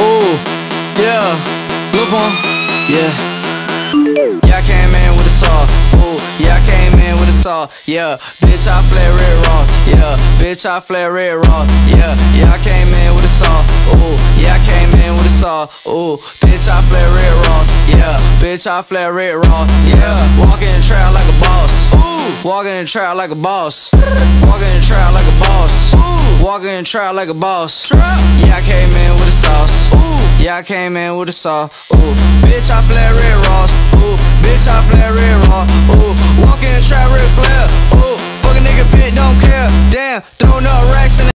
Ooh, yeah, look on, yeah. Yeah, I came in with a saw. Ooh, yeah, I came in with a saw. Yeah, bitch, I flare red raw. Yeah, bitch, I flare red raw. Yeah, yeah, I came in with a saw. Ooh, yeah, I came in with a saw. Ooh, bitch, I flare red raw. Yeah, bitch, I flare red raw. Yeah, walking in the trap like a boss. Ooh, walking in the trap like a boss. Walking in the trap walking in the trap like a boss. Yeah, I came in with a sauce. Ooh, yeah, I came in with a saw. Ooh, bitch, I flare red raws. Ooh, bitch, I flare red raw. Ooh, walking in the trap red flare. Ooh, fuck a nigga, bitch, don't care. Damn, don't know racks in